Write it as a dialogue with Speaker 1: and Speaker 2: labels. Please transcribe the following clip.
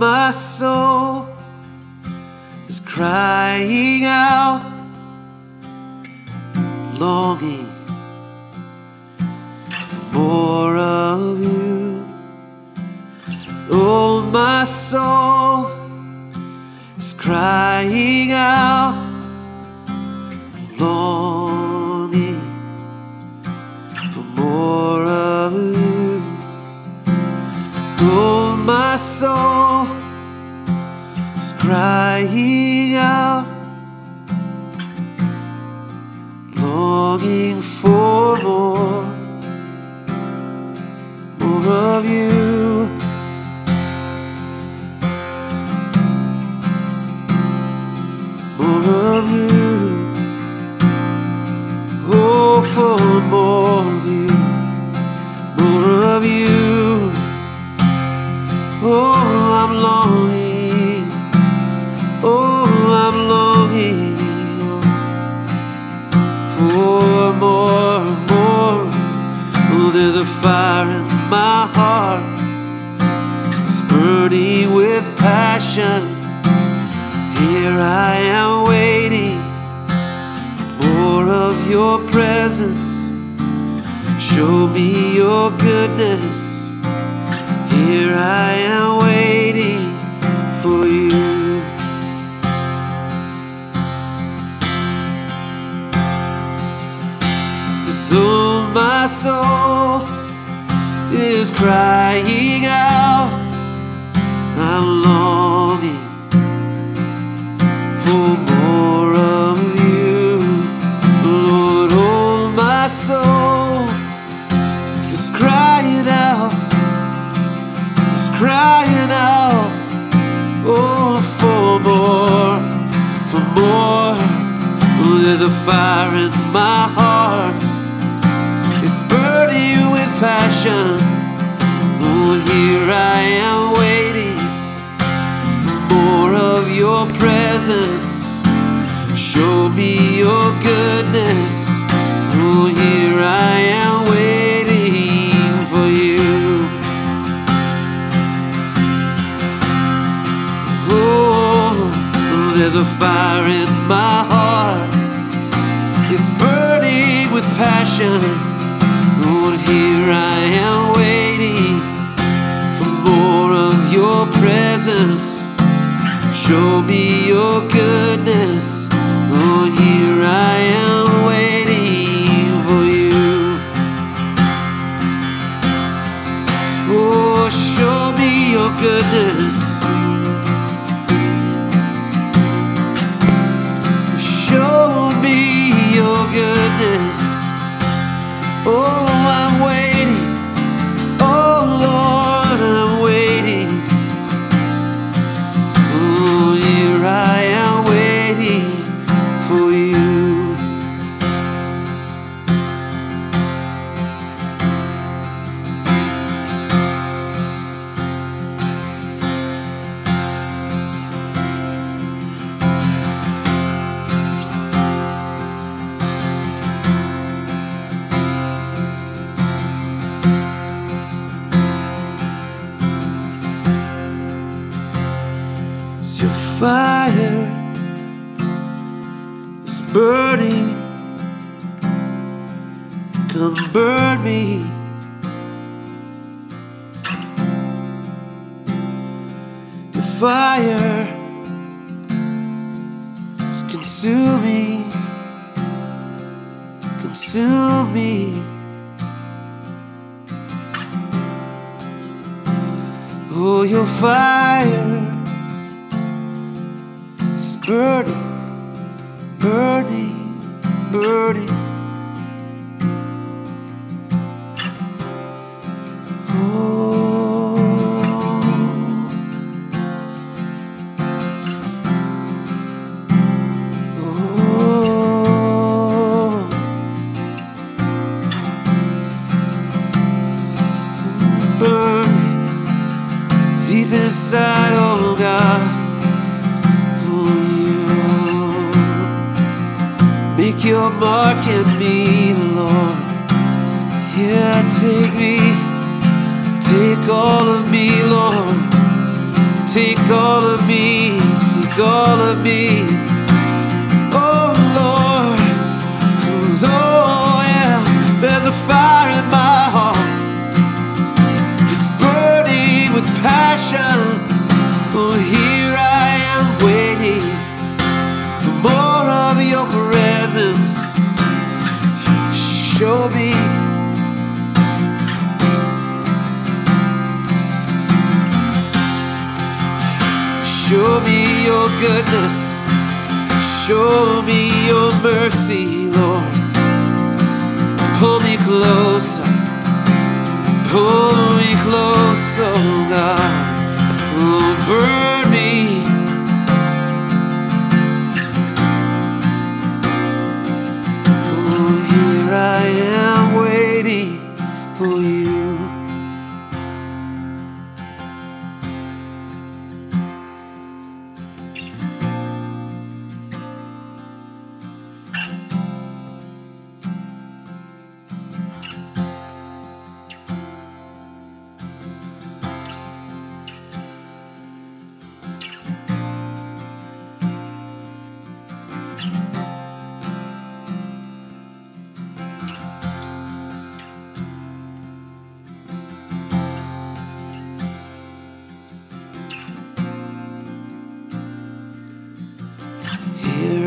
Speaker 1: my soul is crying out, longing for more of you. Oh, my soul is crying out, longing for more of you. Oh, my soul crying out, longing for more, a fire in my heart. It's burning with passion. Here I am waiting for more of your presence. Show me your goodness. Crying out. I'm longing for more of you, Lord. Oh, my soul is crying out, is crying out, oh, for more, for more. There's a fire in my heart, it's burning with passion. Oh, here I am waiting for more of your presence. Show me your goodness. Oh, here I am waiting for you. Oh, there's a fire in my heart. It's burning with passion. Lord, here I am your presence. Show me your goodness. Oh, here I am waiting for you. Oh, show me your goodness. Your fire is burning. Come burn me. The fire is consuming, consume me. Oh, your fire is burning, burning, mark in me, Lord. Yeah, take me, take all of me, Lord. take all of me, take all of me. Oh Lord, 'Cause, oh yeah, there's a fire in my heart. It's burning with passion. Show me your goodness. Show me your mercy, Lord. Pull me closer. Pull me closer, Here